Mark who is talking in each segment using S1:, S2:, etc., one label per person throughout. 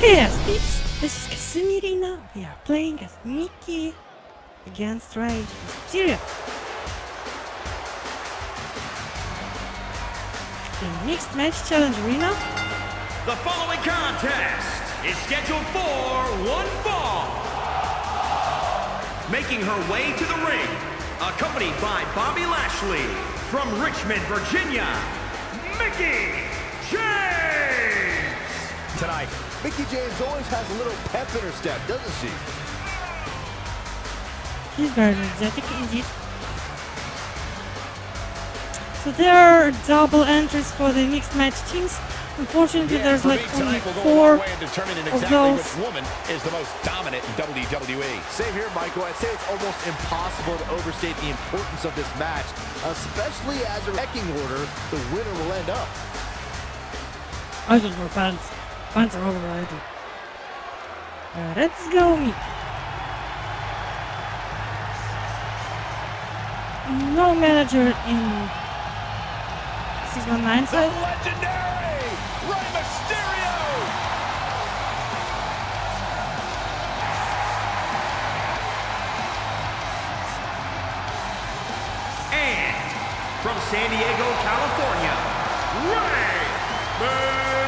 S1: Yes, it's this is Kasumi Rina. We are playing as Mickie against Rey Mysterio. In mixed match challenge arena.
S2: The following contest is scheduled for one fall. Making her way to the ring, accompanied by Bobby Lashley from Richmond, Virginia, Mickie James.
S3: Tonight, Mickie James always has a little pep in her step, doesn't she?
S1: She's very energetic indeed. So there are double entries for the mixed match teams. Unfortunately, there's like only four of those.
S4: which woman is the most dominant in WWE.
S3: Same here, Michael. I'd say it's almost impossible to overstate the importance of this match, especially as a wrecking order, the winner will end up.
S1: I just wear pants. Overrated. Uh, let's go, Mick. No manager in 619
S4: The legendary Rey Mysterio.
S2: And from San Diego, California, Rey Mysterio.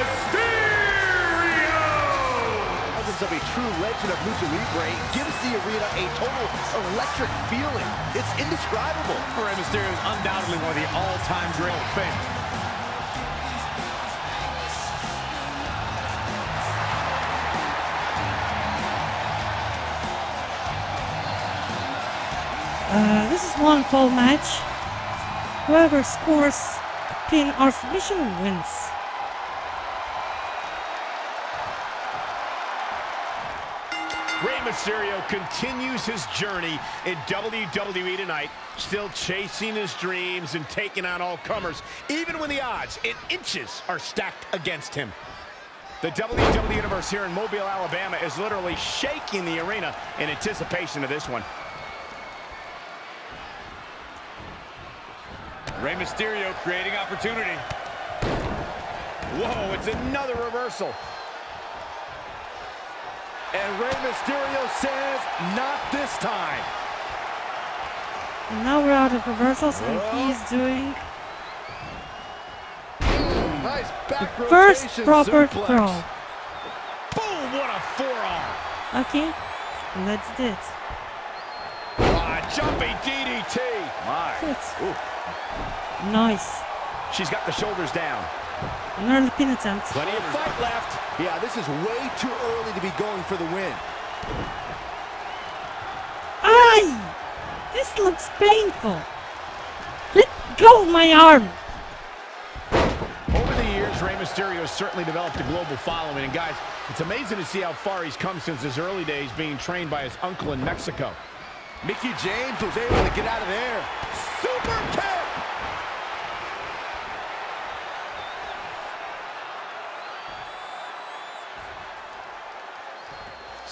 S3: Presence of a true legend of Lucha Libre gives the arena a total electric feeling. It's indescribable.
S4: Rey Mysterio is undoubtedly one of the all-time great Hall of fame.
S1: Uh, this is one fall match. Whoever scores a pin or submission wins.
S4: Rey Mysterio continues his journey in WWE tonight, still chasing his dreams and taking on all comers, even when the odds in inches are stacked against him. The WWE Universe here in Mobile, Alabama is literally shaking the arena in anticipation of this one. Rey Mysterio creating opportunity. Whoa, it's another reversal.
S3: And Rey Mysterio says, not this time.
S1: And now we're out of reversals and he's doing
S3: Nice back
S1: first proper
S3: suplex.
S1: throw.
S4: Boom, what a forearm.
S1: Okay, let's do it.
S4: Ah, jumping DDT. My.
S1: Nice.
S4: She's got the shoulders down.
S1: An early pin attempt.
S4: Plenty of fight left.
S3: Yeah, this is way too early to be going for the win.
S1: Aye! This looks painful. Let go of my arm.
S4: Over the years, Rey Mysterio has certainly developed a global following. And guys, it's amazing to see how far he's come since his early days being trained by his uncle in Mexico.
S3: Mickie James was able to get out of there. Super kick!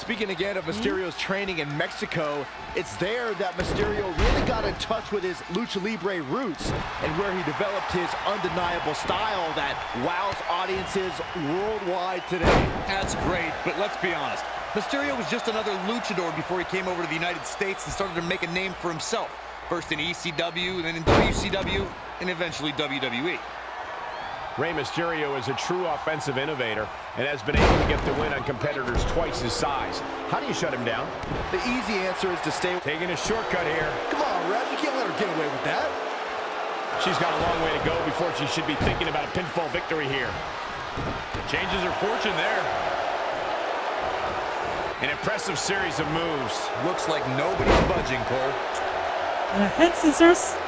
S3: Speaking again of Mysterio's training in Mexico, it's there that Mysterio really got in touch with his lucha libre roots and where he developed his undeniable style that wows audiences worldwide today.
S5: That's great, but let's be honest. Mysterio was just another luchador before he came over to the United States and started to make a name for himself. First in ECW, then in WCW, and eventually WWE.
S4: Rey Mysterio is a true offensive innovator and has been able to get the win on competitors twice his size. How do you shut him down?
S3: The easy answer is to stay.
S4: Taking a shortcut here.
S3: Come on, Rey, you can't let her get away with that.
S4: She's got a long way to go before she should be thinking about a pinfall victory here. Changes her fortune there. An impressive series of moves.
S5: Looks like nobody's budging, Cole.
S1: Uh, head scissors.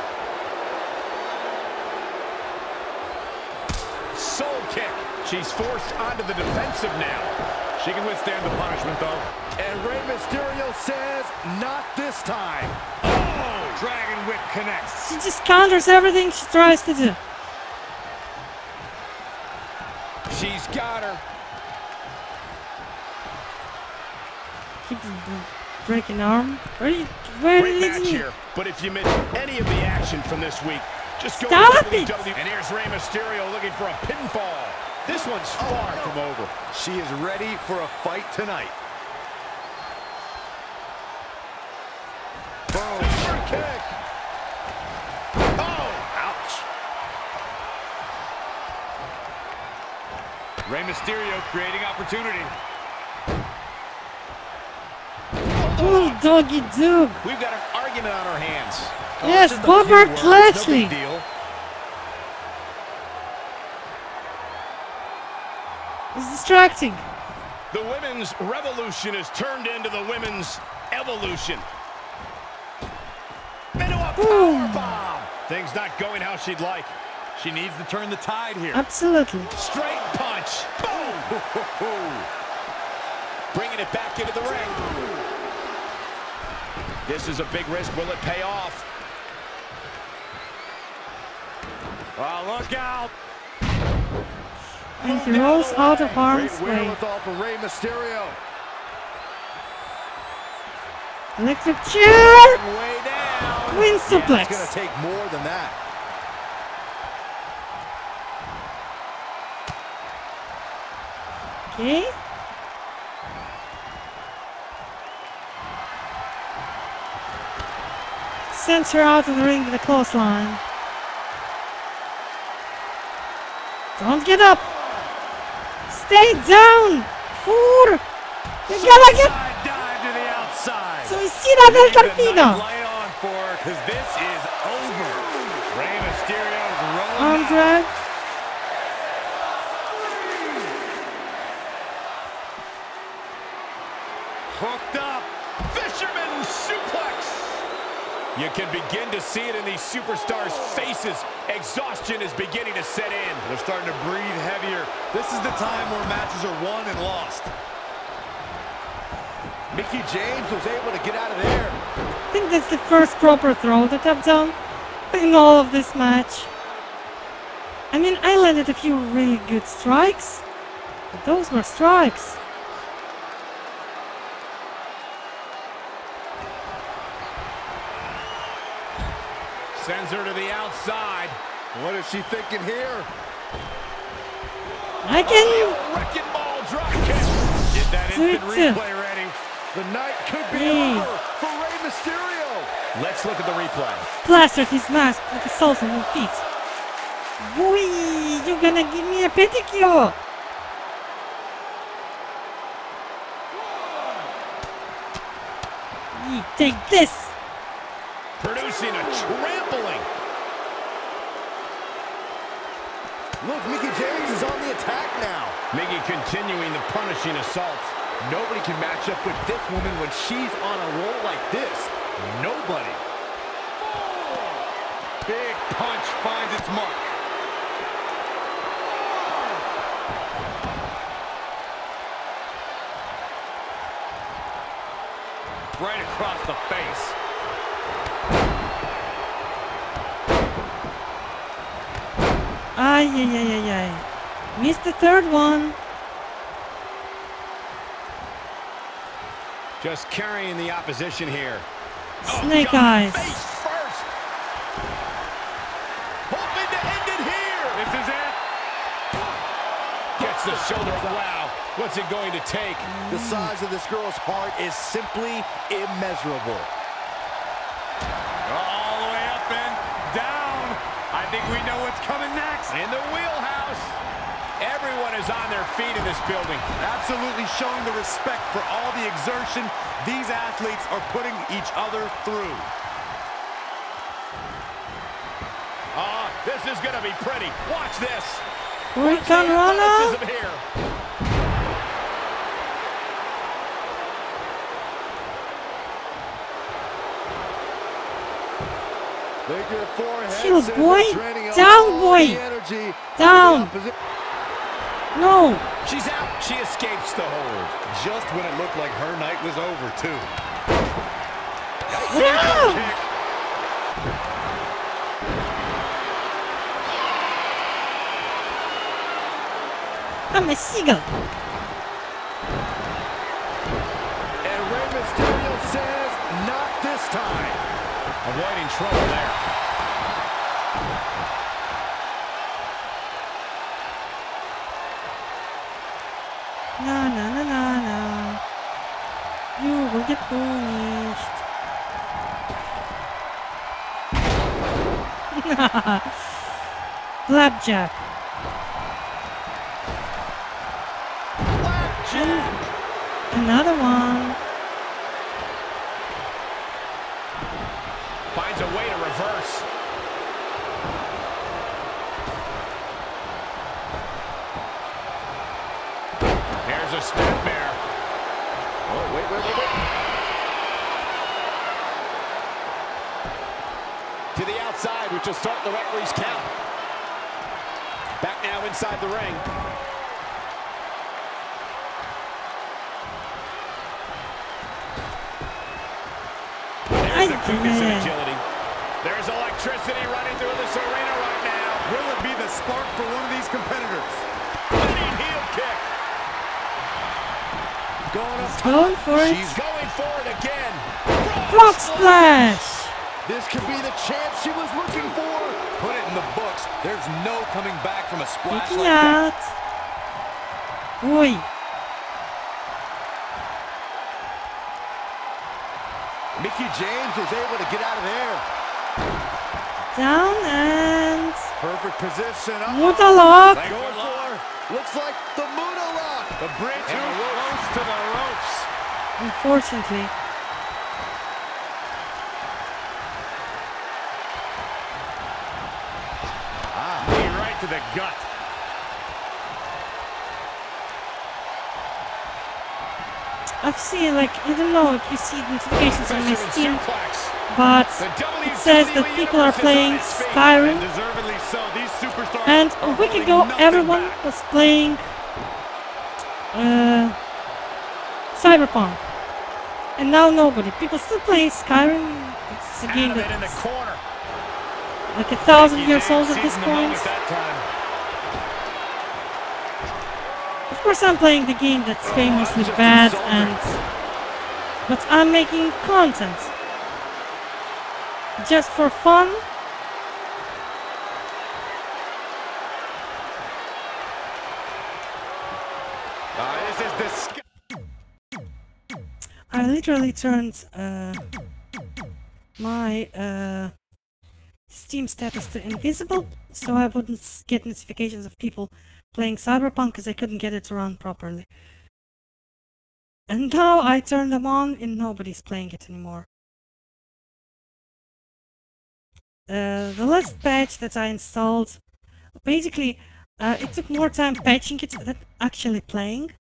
S4: She's forced onto the defensive now. She can withstand the punishment, though.
S3: And Rey Mysterio says, not this time.
S4: Oh! Dragon Whip connects.
S1: She just counters everything she tries to do.
S4: She's got her.
S1: Keep breaking arm. Where you, where
S4: Great
S1: leads
S4: match
S1: me?
S4: here. But if you miss any of the action from this week, just go
S1: Stop
S4: to
S1: it!
S4: WWE. And here's Rey Mysterio looking for a pinfall. This one's far from over.
S5: She is ready for a fight tonight.
S4: Boom. Super kick. Oh, ouch.
S5: Rey Mysterio creating opportunity.
S1: Oh, doggy dog.
S4: We've got an argument on our hands.
S1: Yes,
S5: Just a
S1: distracting.
S4: The women's revolution has turned into the women's evolution. Into a
S1: Boom.
S4: powerbomb. Things not going how she'd like.
S5: She needs to turn the tide here.
S1: Absolutely.
S4: Straight punch. Boom. Bringing it back into the ring. This is a big risk. Will it pay off? Oh, look out.
S1: And he rolls out of harm's way.
S3: wherewithal for Rey Mysterio.
S1: Electric chair!
S4: Down.
S1: Win
S3: It's to take more than that.
S1: Okay. Sends her out of the ring with a clothesline. Don't get up. Stay down. Four. You gotta get.
S5: Side dive to the outside.
S1: Suicida del
S5: Leave the night
S1: torpedo.
S5: light
S4: begin to see it in these superstars' faces. Exhaustion is beginning to set in.
S5: They're starting to breathe heavier. This is the time where matches are won and lost.
S3: Mickie James was able to get out of there.
S1: I think that's the first proper throw that I've done in all of this match. I mean, I landed a few really good strikes, but those were strikes.
S4: Sends her to the outside.
S3: What is she thinking here?
S1: I can.
S4: Oh, wrecking ball drop kick.
S5: Get that
S1: Three,
S5: instant replay ready.
S3: The night could be
S1: Three.
S3: over for Rey Mysterio.
S4: Let's look at the replay.
S1: plastered his mask with the salt on your feet. Boy, you're gonna give me a pedicure. Ye- Take this.
S4: Producing a
S3: Look, Mickie James is on the attack now.
S4: Miggy continuing the punishing assault.
S3: Nobody can match up with this woman when she's on a roll like this. Nobody.
S5: Big punch finds its mark. Right across the face.
S1: Ay, ay, ay, ay, ay. Missed the third one.
S4: Just carrying the opposition here.
S1: Snake
S4: God,
S1: eyes.
S4: Face first. Hoping to end it here.
S5: This is it.
S4: Gets the shoulder. Wow. What's it going to take?
S3: The size of this girl's heart is simply immeasurable.
S5: Think we know what's coming next.
S4: In the wheelhouse. Everyone is on their feet in this building.
S5: Absolutely showing the respect for all the exertion these athletes are putting each other through.
S4: Ah, this is going to be pretty. Watch this.
S1: We Rana.
S4: Athleticism here.
S3: Look at her forehead.
S1: Chill, boy. Down, boy.
S3: energy
S1: Down.
S3: of the opposi-
S1: No.
S4: She's out. She escapes the hold.
S5: Just when it looked like her night was over, too.
S1: No. I'm a seagull.
S3: And Rey Mysterio says, not this time.
S4: Avoiding trouble there.
S1: No, no, no, no, no. You will get punished. Flapjack. Another one.
S4: Finds a way to reverse. Here's a snapmare.
S3: Oh, wait, wait, wait, wait. To the outside, which will start the referee's count. Back now inside the ring.
S4: There's the quickness and agility. There's electricity running through this arena right now.
S6: Will it be the spark for one of these competitors?
S4: Running heel kick.
S3: Going up.
S1: Going for it.
S4: She's going for it again.
S1: Frog splash.
S3: This could be the chance she was looking for.
S5: Put in the books. There's no coming back from a splash
S1: Kicking
S5: like that.
S1: out. Oi.
S3: Mickie James is able to get out of there.
S1: Down and
S6: Perfect position. Uh-oh.
S1: Muta lock.
S3: Going looks like the Muta lock.
S6: The bridge too close to the ropes.
S1: Unfortunately.
S4: To the gut.
S1: I've seen like I don't know if you see notifications on my Steam, but it says that people are playing. Skyrim,
S6: Deservedly so. These superstars
S1: and a week ago everyone was playing uh, Cyberpunk, and now nobody. People still play Skyrim. It's a game
S4: in the
S1: that's
S4: corner.
S1: Like a thousand years old at this
S4: seizing the moment
S1: point. Of course, I'm playing the game that's famously bad, and but I'm making content just for fun.
S6: Ah, this is disgusting.
S1: I literally turned uh, my uh, Steam status to invisible, so I wouldn't get notifications of people playing Cyberpunk because I couldn't get it to run properly. And now I turn them on and nobody's playing it anymore. Uh, the last patch that I installed, basically, uh, it took more time patching it than actually playing.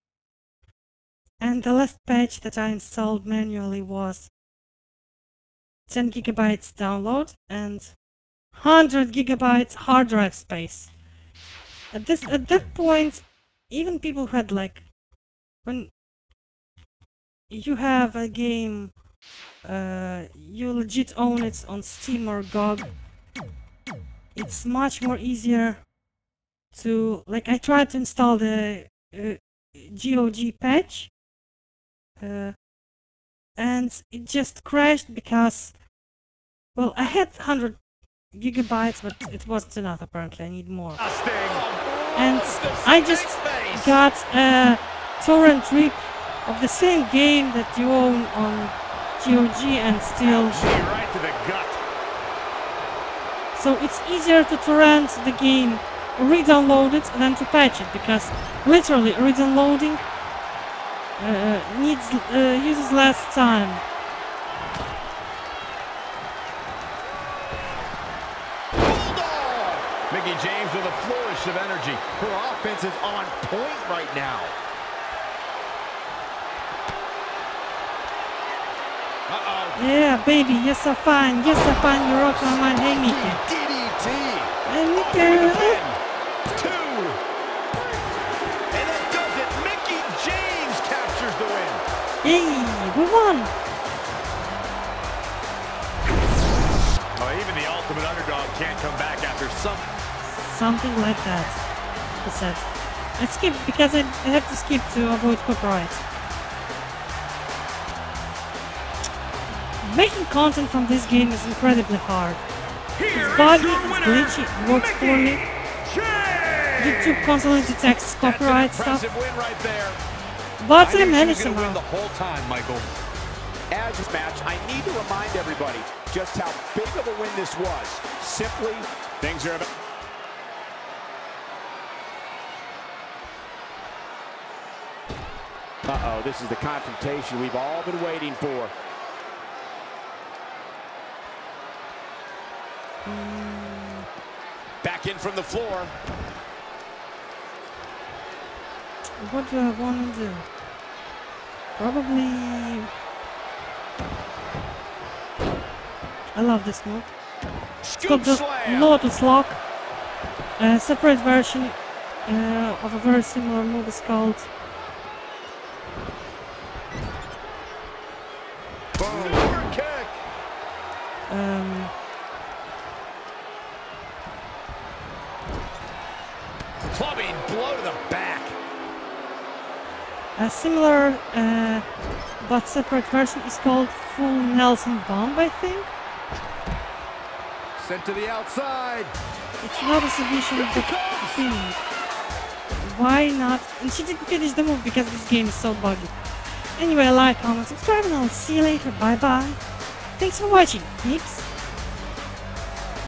S1: And the last patch that I installed manually was 10 gigabytes download and 100 gigabytes hard drive space. At this at that point, even people who had like when you have a game, uh, you legit own it on Steam or GOG. It's much more easier to like. I tried to install the uh, GOG patch, uh, and it just crashed because, well, I had 100 gigabytes, but it wasn't enough. Apparently, I need more. And I just got a torrent rip of the same game that you own on GOG and still.
S4: Right to the gut.
S1: So it's easier to torrent the game, re-download it, than to patch it because literally re-downloading uh, needs uh, uses less time.
S4: Mickie James with a flourish of energy.
S3: Her offense is on point right now.
S1: Yeah, baby, you're so fine. You're so fine. You rock my mind. Hey, Mickey.
S3: DDT.
S1: Hey, Mickey.
S4: Two. And that does it. Mickie James captures the win.
S1: Hey, we won.
S4: Oh, even the ultimate underdog can't come back after some.
S1: Something like that. He said. I skipped because I I have to skip to avoid copyright. Making content from this game is incredibly hard. It's buggy, it's glitchy, it works poorly. YouTube constantly detects copyright stuff.
S4: right.
S1: But
S5: I
S1: I managed
S5: to win the whole time, Michael.
S4: As this match, I need to remind everybody just how big of a win this was. Simply,
S7: Things are about...
S4: uh-oh, this is the confrontation we've all been waiting for.
S7: Back in from the floor.
S1: What do I want to do? Probably... I love this move.
S7: Scoop
S1: the
S7: slam.
S1: Lotus Lock. A separate version uh, of a very similar move is called
S7: blow to the back.
S1: a similar uh, but separate version is called Full Nelson Bomb, I think.
S3: Sent to the outside.
S1: It's not a submission, but finish. Why not? And she didn't finish the move because this game is so buggy. Anyway, like, comment, subscribe, and I'll see you later. Bye bye. Thanks for watching, peeps.